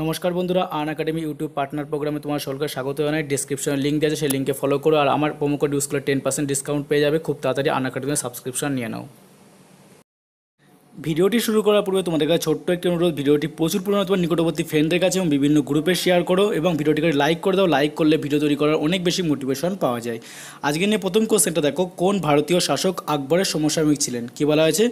নমস্কার বন্ধুরা, আন academy YouTube partner প্রোগ্রামে তোমার সকলকে স্বাগত জানাই। ডিসক্রিপশনে লিঙ্ক দেওয়া আছে, সেই লিঙ্কে ফলো করো। আর আমার প্রোমো কোড ইউজ করে টেন পার্সেন্ট ডিসকাউন্ট পেয়ে যাবে। খুব তাড়াতাড়ি আন একাডেমির সাবস্ক্রিপশন নিয়ে নাও। ভিডিওটি শুরু করার পূর্বে তোমাদের কাছে ছোট্ট একটি অনুরোধ, ভিডিওটি প্রচুর পরিমাণে তোমার নিকটবর্তী ফ্রেন্ডদের কাছে এবং বিভিন্ন গ্রুপে শেয়ার করো এবং ভিডিওটিকে লাইক করে দাও। লাইক করলে ভিডিও তৈরি করার অনেক বেশি মোটিভেশন পাওয়া যায়। আজকে নিয়ে প্রথম কোশ্চেনটা দেখো, কোন ভারতীয় শাসক আকবরের সমসাময়িক ছিলেন? কি বলা হয়েছে?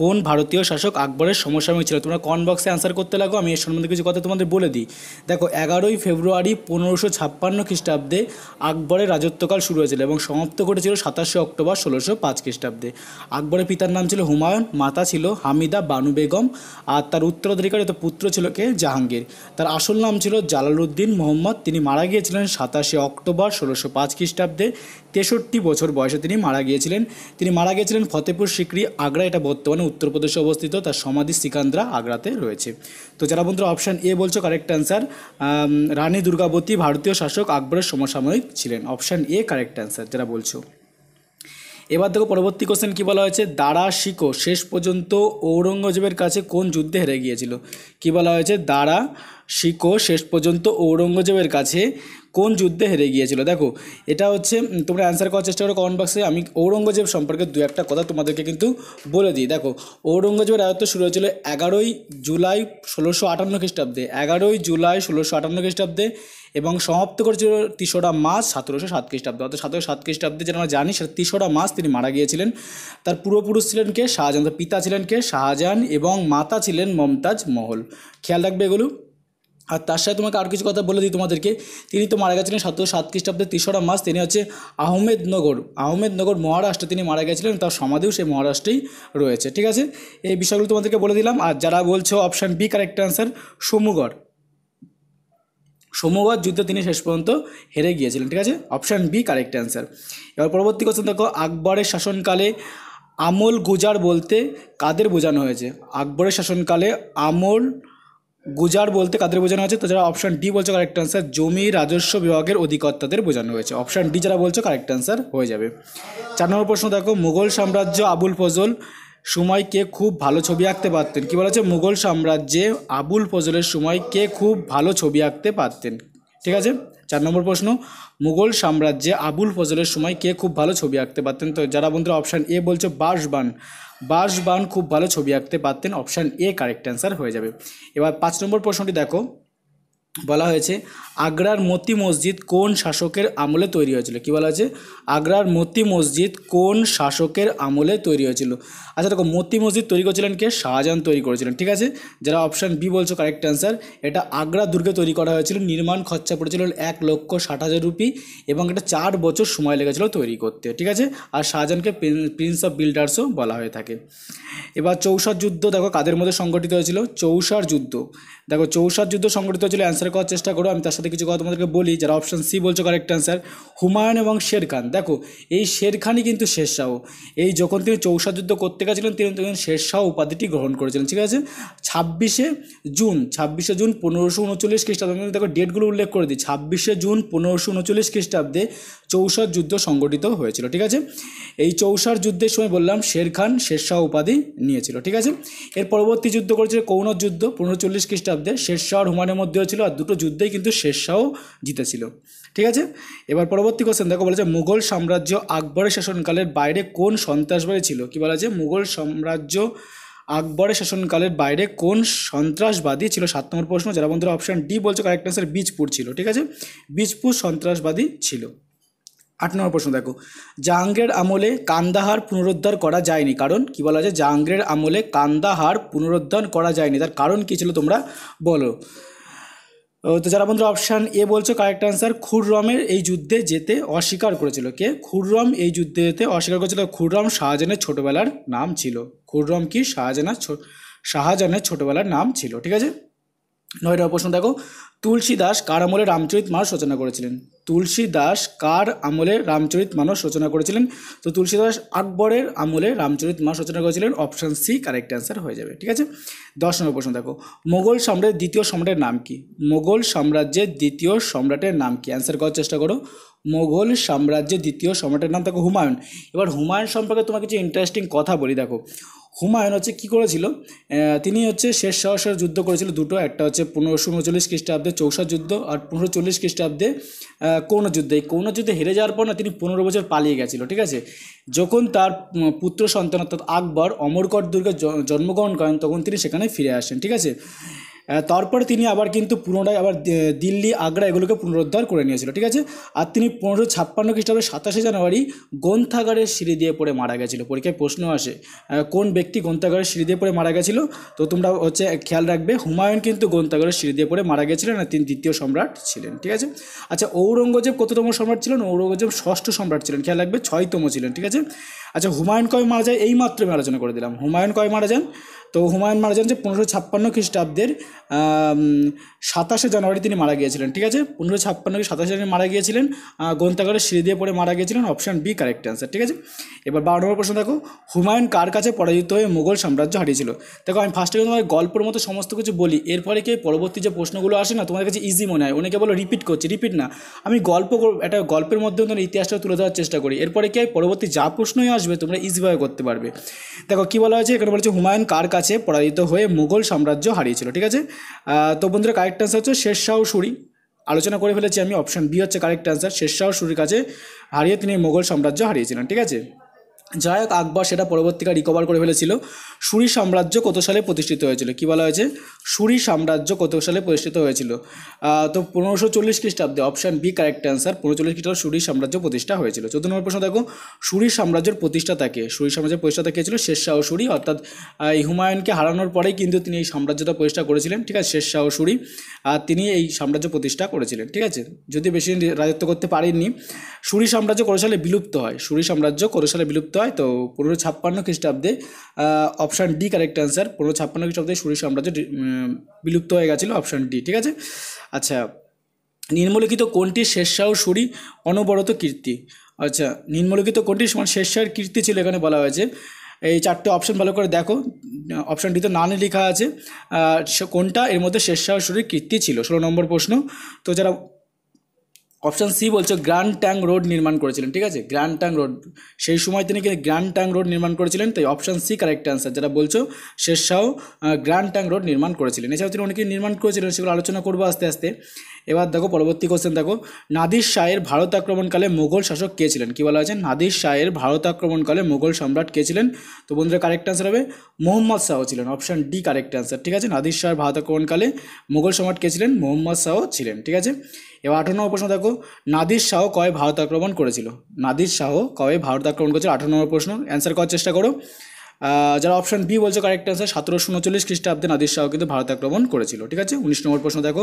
কোন ভারতীয় শাসক আকবরের সমসাময়িক ছিল তোমরা কন বক্সে অ্যান্সার করতে লাগো, আমি এর সম্বন্ধে কিছু কথা তোমাদের বলে দিই। দেখো, এগারোই ফেব্রুয়ারি পনেরোশো ছাপ্পান্ন খ্রিস্টাব্দে আকবরের রাজত্বকাল শুরু হয়েছিল এবং সমাপ্ত ঘটেছিল সাতাশে অক্টোবর ষোলোশো পাঁচ খ্রিস্টাব্দে। আকবরের পিতার নাম ছিল হুমায়ুন, মাতা ছিল হামিদা বানু বেগম আর তার উত্তরাধিকারী পুত্র ছিল কে? জাহাঙ্গীর। তার আসল নাম ছিল জালালউদ্দিন মোহাম্মদ। তিনি মারা গিয়েছিলেন সাতাশে অক্টোবর ষোলোশো পাঁচ খ্রিস্টাব্দে। তেষট্টি বছর বয়সে তিনি মারা গিয়েছিলেন। তিনি মারা গিয়েছিলেন ফতেপুর সিকরি, আগ্রা। এটা বর্তমানে উত্তরপ্রদেশে অবস্থিত। তার সমাধি সিকান্দ্রা, আগ্রাতে রয়েছে। তো যারা বন্ধুরা অপশান এ বলছো কারেক্ট অ্যান্সার রানী দুর্গাবতী ভারতীয় শাসক আকবরের সমসাময়িক ছিলেন। অপশান এ কারেক্ট অ্যান্সার যারা বলছো। এবার দেখো পরবর্তী কোশ্চেন কী বলা হয়েছে? দারা শিকো, শেষ পর্যন্ত ঔরঙ্গজেবের কাছে কোন যুদ্ধে হেরে গিয়েছিল? কী বলা হয়েছে? দারা শিকো শেষ পর্যন্ত ঔরঙ্গজেবের কাছে কোন যুদ্ধে হেরে গিয়েছিল? দেখো, এটা হচ্ছে তোমরা অ্যান্সার করার চেষ্টা করো কমেন্ট বক্সে আমি ঔরঙ্গজেব সম্পর্কে দু একটা কথা তোমাদেরকে কিন্তু বলে দিই। দেখো, ঔরঙ্গজেবের রাজত্ব শুরু হয়েছিল এগারোই জুলাই ষোলোশো আটান্ন খ্রিস্টাব্দে। এগারোই জুলাই ষোলোশো আটান্ন খ্রিস্টাব্দে এবং সমাপ্ত করেছিল তেসরা মাস সতেরোশো সাত খ্রিস্টাব্দে। অর্থাৎ সতেরোশো সাত খ্রিস্টাব্দে যেটা আমরা জানি, সেটা তেসরা মাস তিনি মারা গিয়েছিলেন। তার পূর্বপুরুষ ছিলেন কে? শাহজাহান। তার পিতা ছিলেন কে? শাহজাহান এবং মাতা ছিলেন মমতাজ মহল। খেয়াল রাখবে এগুলো। আর তার সাথে তোমাকে আর কিছু কথা বলে দিই তোমাদেরকে। তিনি তো মারা গেছিলেন সতেরো সাত খ্রিস্টাব্দে তেসরা মাস। তিনি হচ্ছে আহমেদনগর আহমেদনগর মহারাষ্ট্রে তিনি মারা গেছিলেন। তার সমাধিও সেই মহারাষ্ট্রেই রয়েছে। ঠিক আছে? এই বিষয়গুলো তোমাদেরকে বলে দিলাম। আর যারা বলছো option B correct answer Samugarh. সমবাদ যুদ্ধে তিনি শেষ পর্যন্ত হেরে গিয়েছিলেন। ঠিক আছে? অপশান বি কারেক্ট অ্যান্সার এবার পরবর্তী কোশ্চেন দেখো। আকবরের শাসনকালে আমল গুজার বলতে কাদের বোঝানো হয়েছে? আকবরের শাসনকালে আমল গুজার বলতে কাদের বোঝানো হয়েছে? তো যারা অপশান ডি বলছে কারেক্ট অ্যান্সার জমি রাজস্ব বিভাগের অধিকর্তাদের বোঝানো হয়েছে। অপশান ডি যারা বলছো কারেক্ট অ্যান্সার হয়ে যাবে। চার নম্বর প্রশ্ন দেখো, মুঘল সাম্রাজ্য আবুল ফজল সময় কে খুব ভালো ছবি আঁকতে পারতেন? কি বলা মুঘল সাম্রাজ্যে আবুল ফজলের সময় কে খুব ভালো ছবি আঁকতে পারতেন। ঠিক আছে? চার নম্বর প্রশ্ন, মুঘল সাম্রাজ্যে আবুল ফজলের সময় কে খুব ভালো ছবি আঁকতে পারতেন? তো যারা বন্ধুরা অপশান এ বলছে, বাসবান। বাসবান খুব ভালো ছবি আঁকতে পারতেন অপশান এ কারেক্ট অ্যান্সার হয়ে যাবে। এবার পাঁচ নম্বর প্রশ্নটি দেখো বলা হয়েছে, আগ্রার মতি মসজিদ কোন শাসকের আমলে তৈরি হয়েছিল? কি বলা হয়েছে? আগ্রার মতি মসজিদ কোন শাসকের আমলে তৈরি হয়েছিল? আচ্ছা দেখো, মতি মসজিদ তৈরি করেছিলেন কে? শাহজাহান তৈরি করেছিলেন, ঠিক আছে? যারা অপশান বি বলছো কারেক্ট অ্যান্সার এটা আগ্রা দুর্গে তৈরি করা হয়েছিল, নির্মাণ খরচা পড়েছিল এক লক্ষ ষাট হাজার রুপি এবং এটা চার বছর সময় লেগেছিল তৈরি করতে, ঠিক আছে? আর শাহজাহানকে প্রিন্স অফ বিল্ডার্সও বলা হয়ে থাকে। এবার চৌসার যুদ্ধ, দেখো, কাদের মধ্যে সংগঠিত হয়েছিল? চৌসার যুদ্ধ। দেখো চৌসার যুদ্ধ সংগঠিত হয়েছিল অ্যান্সার করার চেষ্টা করো, আমি তার সাথে কিছু কথা তোমাদেরকে বলি, যারা অপশান সি বলছো কারেক্ট অ্যান্সার হুমায়ুন এবং শের খান দেখো, এই শের খানই কিন্তু শেরশাহ এই যখন তিনি চৌসার যুদ্ধ করতে গেছিলেন, তিনি তখন শেরশাহ উপাধিটি গ্রহণ করেছিলেন, ঠিক আছে? ছাব্বিশে জুন ছাব্বিশে জুন পনেরোশো উনচল্লিশ খ্রিস্টাব্দে দেখো ডেটগুলো উল্লেখ করে দিই, ছাব্বিশে জুন পনেরোশো উনচল্লিশ খ্রিস্টাব্দে চৌসার যুদ্ধ সংগঠিত হয়েছিল, ঠিক আছে? এই চৌসার যুদ্ধের সময় বললাম শের খান শেরশাহ উপাধি নিয়েছিল, ঠিক আছে? এর পরবর্তী যুদ্ধ করেছিল কৌনর যুদ্ধ পনেরো চল্লিশ খ্রিস্টাব্দে শেরশাহ আর হুমায়ুনের মধ্যে হয়েছিল আর দুটো যুদ্ধেই কিন্তু শেরশাহ জিতেছিল। ঠিক আছে? এবার পরবর্তী কোশ্চেন দেখো বলেছে, মুঘল সাম্রাজ্য আকবরের শাসনকালের বাইরে কোন সন্ত্রাসবাদী ছিল? কি বলা আছে? মুঘল সাম্রাজ্য আকবরের শাসনকালের বাইরে কোন সন্ত্রাসবাদী ছিল? সাত নম্বর প্রশ্ন, যারা বন্ধুরা অপশান ডি বলছে কারেক্ট অ্যান্সার বীজপুর ছিল। ঠিক আছে? বীজপুর সন্ত্রাসবাদী ছিল। আট নম্বর প্রশ্ন দেখো, জাহাঙ্গীরের আমলে কান্দাহার পুনরুদ্ধার করা যায়নি। কারণ কি বলা যায় জাহাঙ্গীরের আমলে কান্দাহার পুনরুদ্ধার করা যায়নি। তার কারণ কী ছিল তোমরা বলো। তো যারা বন্ধুরা অপশান এ বলছো কারেক্ট অ্যান্সার খুররমের এই যুদ্ধে যেতে অস্বীকার করেছিল। কে? খুররম এই যুদ্ধে যেতে অস্বীকার করেছিল। খুররম শাহজাহানের ছোটোবেলার নাম ছিল। খুররম কি? শাহজাহানের ছো- শাহজাহানের ছোটোবেলার নাম ছিল। ঠিক আছে? নয় নম্বর প্রশ্ন, দেখো। তুলসী দাস কার আমলে রামচরিত মানস রচনা করেছিলেন? তুলসী দাস কার আমলে রামচরিত মানস রচনা করেছিলেন? তো তুলসী দাস আকবরের আমলে রামচরিত মানস রচনা করেছিলেন। অপশান সি কারেক্ট অ্যান্সার হয়ে যাবে, ঠিক আছে? দশ নম্বর প্রশ্ন, দেখো। মোগল সম্রাটের দ্বিতীয় সম্রাটের নাম কি? মোগল সাম্রাজ্যের দ্বিতীয় সম্রাটের নাম কি? অ্যান্সার করার চেষ্টা করো। মোগল সাম্রাজ্যের দ্বিতীয় সম্রাটের নাম, দেখো, হুমায়ুন। এবার হুমায়ুন সম্পর্কে তোমাকে কিছু ইন্টারেস্টিং কথা বলি, দেখো। হুমায়ুন হচ্ছে কি করেছিল? তিনি হচ্ছে শেষ সাহসের যুদ্ধ করেছিল দুটো একটা হচ্ছে পনেরোশো উনচল্লিশ খ্রিস্টাব্দে চৌষা যুদ্ধ আর পনেরোশো চল্লিশ খ্রিস্টাব্দে আহ, যুদ্ধে। এই কৌন যুদ্ধে হেরে যাওয়ার পর না তিনি পনেরো বছর পালিয়ে গেছিল ঠিক আছে? যখন তার পুত্র সন্তান অর্থাৎ আকবর অমরকট দুর্গে জন্মগ্রহণ করেন তখন তিনি সেখানে ফিরে আসেন ঠিক আছে? তারপরে তিনি আবার কিন্তু পুনরায় আবার দিল্লি, আগ্রা এগুলোকে পুনরুদ্ধার করে নিয়েছিল, ঠিক আছে? আর তিনি পনেরোশো ছাপ্পান্ন খ্রিস্টাব্দে সাতাশে জানুয়ারি গ্রন্থাগারের সিঁড়ি দিয়ে পড়ে মারা গেছিল, পরীক্ষায় প্রশ্ন আসে কোন ব্যক্তি গ্রন্থাগারের সিঁড়ি দিয়ে পড়ে মারা গেছিল? তো তোমরা হচ্ছে খেয়াল রাখবে, হুমায়ুন কিন্তু গ্রন্থাগারের সিঁড়ি দিয়ে পড়ে মারা গেছিলেন আর তিনি দ্বিতীয় সম্রাট ছিলেন, ঠিক আছে? আচ্ছা ঔরঙ্গজেব কততম সম্রাট ছিলেন? ঔরঙ্গজেব ষষ্ঠ সম্রাট ছিলেন, খেয়াল রাখবে, ছয়তম ছিলেন, ঠিক আছে? আচ্ছা হুমায়ুন কবে মারা যায়? এই মাত্র আমি আলোচনা করে দিলাম, হুমায়ুন কয় মারা যান? তো হুমায়ুন মারা যান যে পনেরোশো ছাপ্পান্ন খ্রিস্টাব্দের সাতাশে জানুয়ারি তিনি মারা গিয়েছিলেন, ঠিক আছে? পনেরোশো ছাপ্পান্ন সাতাশে জানুয়ারি মারা গিয়েছিলেন গ্রন্থাগারে সিঁড়ি দিয়ে পড়ে মারা গিয়েছিলেন, অপশান বি কারেক্ট অ্যান্সার, ঠিক আছে? এবার বারো নম্বর প্রশ্ন দেখো, হুমায়ুন কার কাছে পরাজিত হয়ে মুঘল সাম্রাজ্য হারিয়েছিল? দেখো, আমি ফার্স্টে তোমার গল্পের মতো সমস্ত কিছু বলি, এরপরে কি পরবর্তী যে প্রশ্নগুলো আসে না তোমার কাছে ইজি মনে হয়? অনেকে বলো রিপিট করছি রিপিট না। আমি গল্প একটা গল্পের মাধ্যমে তোমার ইতিহাসটা তুলে ধরার চেষ্টা করি, এরপরে কি পরবর্তী যা প্রশ্নই আসবে, তোমরা ইজিভাবে করতে পারবে। দেখো, কী বলা হয়েছে? এখানে বলেছে হুমায়ুন কার কাছে পরাজিত হয়ে মুঘল সাম্রাজ্য হারিয়েছিল, ঠিক আছে? তো বন্ধুরা কারেক্ট অ্যান্সার হচ্ছে শেষ শাহ সুরি। আলোচনা করে ফেলেছি আমি অপশন বি হচ্ছে কারেক্ট অ্যান্সার শেরশাহ সুরির কাছে হারিয়ে তিনি মুঘল সাম্রাজ্য হারিয়েছিলেন, ঠিক আছে? যাই হোক, আকবর সেটা পরবর্তীকালে রিকভার করে ফেলেছিল। সুরি সাম্রাজ্য কত সালে প্রতিষ্ঠিত হয়েছিল? কি বলা হয়েছে? সুরি সাম্রাজ্য কত সালে প্রতিষ্ঠিত হয়েছিল? তো পনেরোশো চল্লিশ খ্রিস্টাব্দে অপশান বি কারেক্ট অ্যান্সার পনেরো চল্লিশ খ্রিস্টাব্দে সুরি সাম্রাজ্য প্রতিষ্ঠা হয়েছিল। চোদ্দ নম্বর প্রশ্ন দেখো, সুরি সাম্রাজ্যের প্রতিষ্ঠাতা কে সুরি সাম্রাজ্যের প্রতিষ্ঠাতা কে ছিল শেরশাহ সুরি, অর্থাৎ এই হুমায়ুনকে হারানোর পরেই কিন্তু তিনি এই সাম্রাজ্যটা প্রতিষ্ঠা করেছিলেন। ঠিক আছে শেরশাহ সুরি, আর তিনি এই সাম্রাজ্য প্রতিষ্ঠা করেছিলেন। ঠিক আছে, যদি বেশি রাজত্ব করতে পারেননি, সুরি সাম্রাজ্য কত সালে বিলুপ্ত হয়? সুরি সাম্রাজ্য কত সালে বিলুপ্ত হয়, তো পনেরো ছাপ্পান্ন খ্রিস্টাব্দে অপশান ডি কারেক্ট অ্যান্সার পনেরো ছাপ্পান্ন খ্রিস্টাব্দে সুরি সাম্রাজ্য বিলুপ্ত হয়ে গেছিল অপশান ডি ঠিক আছে? আচ্ছা নিম্নলিখিত কোনটি শেরশাহ সুরি অনবরত কীর্তি? আচ্ছা নিম্নলিখিত কোনটি মানে শেরশাহের কীর্তি ছিল এখানে বলা হয়েছে? এই চারটে অপশন ভালো করে দেখো অপশান ডিতে নানে লেখা আছে কোনটা এর মধ্যে শেরশাহ সুরির কীর্তি ছিল? ষোলো নম্বর প্রশ্ন, তো যারা অপশান সি বলছে গ্র্যান্ড ট্যাং রোড নির্মাণ করেছিলেন, ঠিক আছে? গ্র্যান্ড ট্যাং রোড সেই সময় তিনি কিন্তু গ্র্যান্ড ট্যাং রোড নির্মাণ করেছিলেন? তাই অপশান সি কারেক্ট অ্যান্সার যারা বলছো শেরশাহ গ্র্যান্ড ট্যাং রোড নির্মাণ করেছিলেন। এছাড়াও তিনি অনেকে নির্মাণ করেছিলেন, সেগুলো আলোচনা করব আস্তে আস্তে। এবার দেখো, পরবর্তী কোশ্চেন দেখো। নাদির শাহের ভারত আক্রমণকালে মোগল শাসক কে ছিলেন? কী বলা হয়েছে? নাদির শাহের ভারত আক্রমণকালে মোগল সম্রাট কে ছিলেন? তো বন্ধুরা কারেক্ট অ্যান্সার হবে মোহাম্মদ শাহ ছিলেন। অপশান ডি কারেক্ট অ্যান্সার ঠিক আছে? নাদির শাহের ভারত আক্রমণকালে মোগল সম্রাট কে ছিলেন? মোহাম্মদ শাহ ছিলেন, ঠিক আছে? এবার আঠারো নম্বর প্রশ্ন দেখো। নাদির শাহ কবে ভারত আক্রমণ করেছিল? নাদির শাহ কবে ভারত আক্রমণ করেছিল? আঠারো নম্বর প্রশ্ন। অ্যান্সার করার চেষ্টা করো। যারা অপশন বি বলছে কারেক্ট অ্যান্সার সতেরোশো উনচল্লিশ খ্রিস্টাব্দে নাদির শাহ কিন্তু ভারত আক্রমণ করেছিল, ঠিক আছে? উনিশ নম্বর প্রশ্ন দেখো।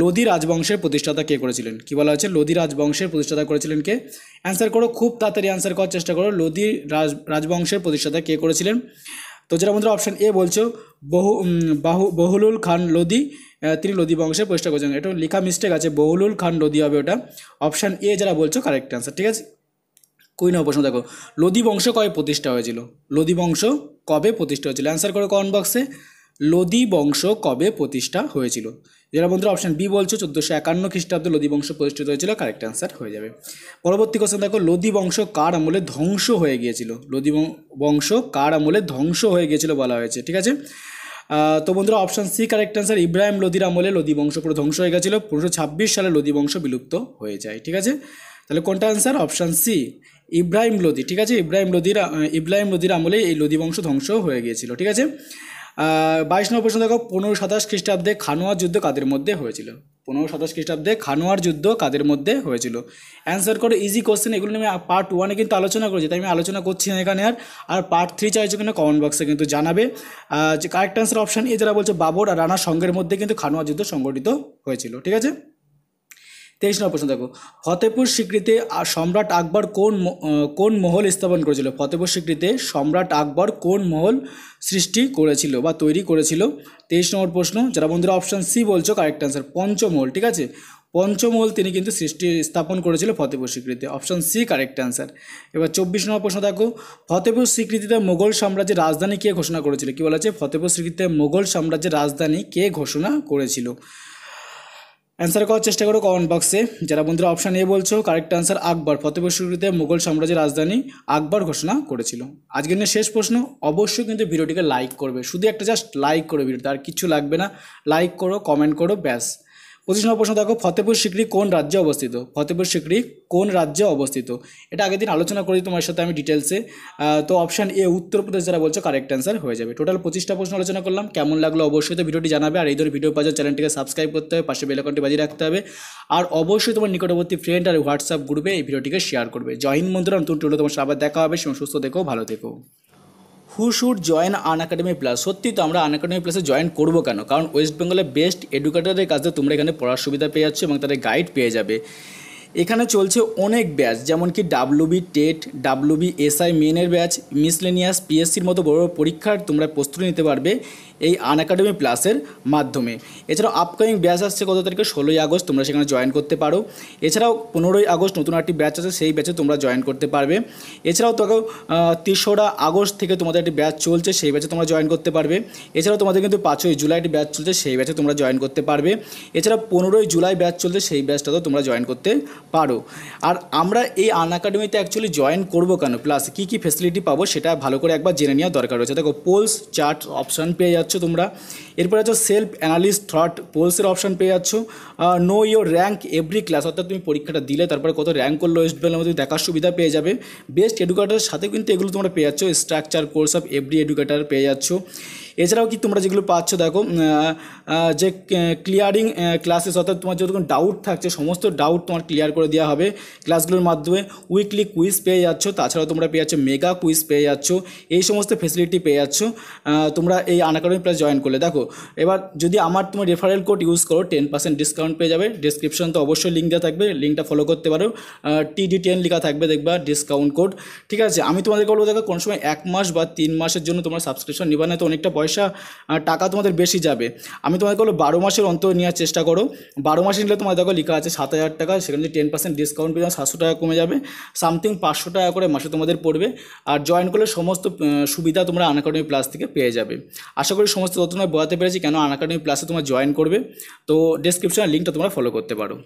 লোদি রাজবংশের প্রতিষ্ঠাতা কে করেছিলেন? কি বলা হচ্ছে লোদি রাজবংশের প্রতিষ্ঠাতা করেছিলেন কে? অ্যান্সার করো, খুব তাড়াতাড়ি অ্যান্সার করার চেষ্টা করো। লোদি রাজ, রাজবংশের প্রতিষ্ঠাতা কে করেছিলেন? তো যেটা বন্ধুরা অপশান এ বলছো, বহু বাহু, বহুলুল খান লোদি তিনি লোদি বংশে প্রতিষ্ঠা করেছেন। এটা লেখা মিস্টেক আছে, বহুলুল খান লোদি হবে ওটা। অপশান এ যারা বলছো কারেক্ট অ্যান্সার ঠিক আছে? কুই নম্বর প্রশ্ন দেখো লোদি বংশ কবে প্রতিষ্ঠা হয়েছিল? লোদি বংশ কবে প্রতিষ্ঠা হয়েছিল? অ্যান্সার করো কমেন্ট বক্সে লোদি বংশ কবে প্রতিষ্ঠা হয়েছিল? যারা বন্ধুরা অপশন বি বলছো, চোদ্দোশো একান্ন খ্রিস্টাব্দে লোদি বংশ প্রতিষ্ঠিত হয়েছিল কারেক্ট অ্যান্সার হয়ে যাবে। পরবর্তী কোশ্চেন দেখো, লোদি বংশ কার আমলে ধ্বংস হয়ে গিয়েছিল? লোদি বংশ কার আমলে ধ্বংস হয়ে গিয়েছিল বলা হয়েছে, ঠিক আছে? তো বন্ধুরা option C correct answer Ibrahim লোদির আমলে লোদি বংশ পুরো ধ্বংস হয়ে গেছিল পনেরোশো ছাব্বিশ সালে লোদি বংশ বিলুপ্ত হয়ে যায়, ঠিক আছে? তাহলে কোনটা answer option C Ibrahim Lodi, ঠিক আছে? ইব্রাহিম লোদির ইব্রাহিম লোদির আমলে এই লোদি বংশ ধ্বংস হয়ে গিয়েছিল, ঠিক আছে? বাইশ নম্বর প্রশ্ন দেখো, পনেরো সাতাশ খ্রিস্টাব্দে খানোয়ার যুদ্ধ কাদের মধ্যে হয়েছিল? পনেরো সাতাশ খ্রিস্টাব্দে খানোয়ার যুদ্ধ কাদের মধ্যে হয়েছিল? অ্যান্সার করো ইজি কোশ্চেন এগুলো নিয়ে আমি পার্ট ওয়ানে কিন্তু আলোচনা করেছি, তাই আমি আলোচনা করছি না এখানে আর। আর পার্ট থ্রি চাইছো কিনা কমেন্ট বক্সে কিন্তু জানাবে। যে কারেক্ট অ্যান্সার অপশান এ যারা বলছে বাবর আর রানা সঙ্গের মধ্যে কিন্তু খানোয়ার যুদ্ধ সংগঠিত হয়েছিল, ঠিক আছে? তেইশ নম্বর প্রশ্ন দেখো ফতেপুর স্বীকৃতি সম্রাট আকবর কোন কোন মহল স্থাপন করেছিল? ফতেপুর স্বীকৃতি, সম্রাট আকবর কোন মহল সৃষ্টি করেছিল বা তৈরি করেছিল? তেইশ নম্বর প্রশ্ন, যারা বন্ধুরা অপশান সি বলছো কারেক্ট অ্যান্সার পঞ্চমহল, ঠিক আছে? পঞ্চমহল তিনি কিন্তু সৃষ্টি, স্থাপন করেছিল ফতেপুর স্বীকৃতি অপশান সি কারেক্ট অ্যান্সার এবার চব্বিশ নম্বর প্রশ্ন দেখো ফতেপুর স্বীকৃতিতে মোগল সাম্রাজ্যের রাজধানী কে ঘোষণা করেছিল? কি বলা আছে ফতেপুর স্বীকৃতিতে মোগল সাম্রাজ্যের রাজধানী কে ঘোষণা করেছিল? অ্যান্সার করার চেষ্টা করো কমেন্ট বক্সে যারা বন্ধুরা অপশান এ বলছো কারেক্ট অ্যান্সার আকবর। ফতেপুর শুরুতে মুঘল সাম্রাজ্যের রাজধানী আকবর ঘোষণা করেছিল। আজকের নিয়ে শেষ প্রশ্ন, অবশ্যই কিন্তু ভিডিওটিকে লাইক করবে। শুধু একটা জাস্ট লাইক করো ভিডিওটা আর কিছু লাগবে না। লাইক করো কমেন্ট করো, ব্যাস। পঁচিশ নম্বর প্রশ্ন দেখো, ফতেপুর সিকরি কোন রাজ্যে অবস্থিত? ফতেপুর সিকরি কোন রাজ্যে অবস্থিত? এটা আগের দিন আলোচনা করি তোমার সাথে আমি ডিটেলসে তো অপশান এ উত্তরপ্রদেশ যারা বলছো কারেক্ট অ্যান্সার হয়ে যাবে। টোটাল পঁচিশটা প্রশ্ন আলোচনা করলাম। কেমন লাগল অবশ্যই তো ভিডিওটি জানাবে। আর এই ধরনের ভিডিও পাওয়ার চ্যানেলটিকে সাবস্ক্রাইব করতে হবে। পাশে বেলাকনটি বাজিয়ে রাখতে হবে। আর অবশ্যই তোমার নিকটবর্তী ফ্রেন্ড আর হোয়াটসঅ্যাপ গ্রুপে এই ভিডিওটিকে শেয়ার করবে। জয় হিন্দ বন্ধুরা, নতুন টুলো তোমার সাথে আবার দেখা হবে। সুস্থ দেখো ভালো থেকো। Who should join Unacademy plus সত্যি তো আমরা আন একাডেমি প্লাসে জয়েন করব কেন? কারণ ওয়েস্ট বেঙ্গলের বেস্ট এডুকেটারের কাছে তোমরা এখানে পড়ার সুবিধা পেয়ে যাচ্ছ এবং তাদের গাইড পেয়ে যাবে। এখানে চলছে অনেক ব্যাচ যেমন কি ডাব্লুবি টেট ডাব্লুবি এসআই মেনের ব্যাচ মিসলেনিয়াস পিএসসির মতো বড় বড় পরীক্ষার তোমরা প্রস্তুতি নিতে পারবে। এই আন একাডেমি প্লাসের মাধ্যমে। এছাড়াও আপকামিং ব্যাচ আসছে কত তারিখে? ষোলোই আগস্ট তোমরা সেখানে জয়েন করতে পারো। এছাড়াও পনেরোই আগস্ট নতুন একটি ব্যাচ আছে, সেই ব্যাচে তোমরা জয়েন করতে পারবে। এছাড়াও তোকে তেসরা আগস্ট থেকে তোমাদের একটি ব্যাচ চলছে, সেই ব্যাচে তোমরা জয়েন করতে পারবে। এছাড়াও তোমাদের কিন্তু পাঁচই জুলাই একটি ব্যাচ চলছে, সেই ব্যাচে তোমরা জয়েন করতে পারবে। এছাড়া পনেরোই জুলাই ব্যাচ চলছে, সেই ব্যাচটাতেও তোমরা জয়েন করতে পারো। আর আমরা এই আন একাডেমিতে অ্যাকচুয়ালি জয়েন করব কেন? প্লাস কী কী ফেসিলিটি পাবো সেটা ভালো করে একবার জেনে নেওয়া দরকার রয়েছে। দেখো পোলস চার্ট অপশান পেয়ে তোমরা। এরপরে হচ্ছে সেলফ অ্যানালিস্ট থট পোলসের অপশান পেয়ে যাচ্ছ। Know your rank every class অর্থাৎ তুমি পরীক্ষাটা দিলে, তারপরে কত র্যাঙ্ক করল ওয়েস্ট বেঙ্গলের মধ্যে দেখার সুবিধা পেয়ে যাবে। বেস্ট এডুকেটারের সাথে কিন্তু এগুলো তোমরা পেয়ে যাচ্ছ। Structure course of every educator পেয়ে যাচ্ছ। এছাড়াও কি তোমরা যেগুলো পাচ্ছ, দেখো যে ক্লিয়ারিং ক্লাসেস অর্থাৎ তোমার যতক্ষণ ডাউট থাকছে, সমস্ত ডাউট তোমার ক্লিয়ার করে দেওয়া হবে ক্লাসগুলোর মাধ্যমে। উইকলি কুইজ পেয়ে যাচ্ছ, তাছাড়াও তোমরা পেয়ে যাচ্ছ মেগা কুইজ পেয়ে যাচ্ছ, এই সমস্ত ফেসিলিটি পেয়ে যাচ্ছ তোমরা এই আনএকাডেমি প্লাস জয়েন করলে। দেখো, এবার যদি আমার তোমার রেফারেল কোড ইউজ করো টেন পার্সেন্ট ডিসকাউন্ট পেয়ে যাবে। ডিসক্রিপশন তো অবশ্যই লিঙ্ক দেওয়া থাকবে লিঙ্কটা ফলো করতে পারো। টিডি টেন লেখা থাকবে দেখবা ডিসকাউন্ট কোড ঠিক আছে, আমি তোমাদের বলব, দেখো, কোনো সময় এক মাস বা তিন মাসের জন্য তোমার সাবস্ক্রিপশন নিবা না তো অনেকটা পয়সা টাকা তোমাদের বেশি যাবে। আমি তোমাদের বলব, বারো মাসের অন্তর নেওয়ার চেষ্টা করো। বারো মাসে নিলে তোমার দেখো লেখা আছে সাত হাজার টাকা, সেখানে যদি টেন পার্সেন্ট ডিসকাউন্ট পেয়ে সাতশো টাকা কমে যাবে। সামথিং পাঁচশো টাকা করে মাসে তোমাদের পড়বে। আর জয়েন করলে সমস্ত সুবিধা তোমরা আনএকাডেমি প্লাস থেকে পেয়ে যাবে। আশা করি সমস্ত তথ্য তোমায় বোঝাতে পেরেছি, কেন আনএকাডেমি প্লাসে তোমরা জয়েন করবে। তো ডিসক্রিপশনে লিঙ্কটা তোমরা ফলো করতে পারো।